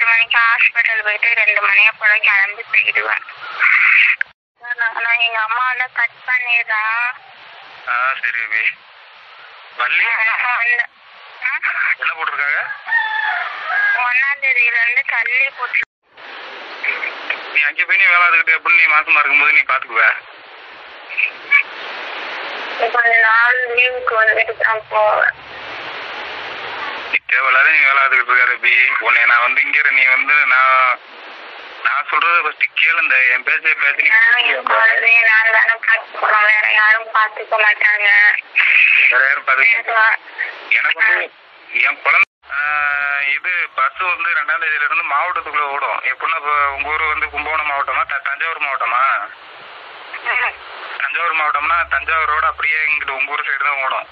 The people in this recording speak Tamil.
பத்து மணிக்கு ஹாஸ்பிட்டல் போயிட்டு ரெண்டு மணி அப்போல கிளம்பி போயிடுவேன். நான் எங்க அம்மா வந்து கட் பண்ணிடுறேன். ஆ சரி அபி வள்ளி? என்ன போட்டிருக்காங்க? ஒன்னாம் தேதியில இருந்து தள்ளி போட்டு நீ அங்கே போய் நீ வேலை அதுக்கிட்டு எப்படி நீ மாசமா இருக்கும்போது நீ பாத்துக்குவ கொஞ்ச நாள் லீவுக்கு வந்துட்டு தான் போவேன். தேவையில்லாத நீ வேலை இருக்காத அபி உன்னை நான் வந்து இங்க நீ வந்து நான் நான் சொல்றத ஃபர்ஸ்ட் கேளு இந்த என் பேசி நீ. குழந்தைய நான் தானே பார்த்துக்கணும் வேற யாரும் பார்த்துக்க மாட்டாங்க. வேற யாரும் பாத்துக்க எனக்கு வந்து என் குழந்தை இது பஸ் வந்து ரெண்டாம் தேதியில இருந்து மாவட்டத்துக்குள்ள ஓடும். எப்படின்னா இப்போ உங்க ஊர் வந்து கும்பகோணம் மாவட்டமா? தஞ்சாவூர் மாவட்டமா. தஞ்சாவூர் மாவட்டம்னா தஞ்சாவூரோட அப்படியே இங்கிட்டு உங்க ஊர் சைடு தான் ஓடும்.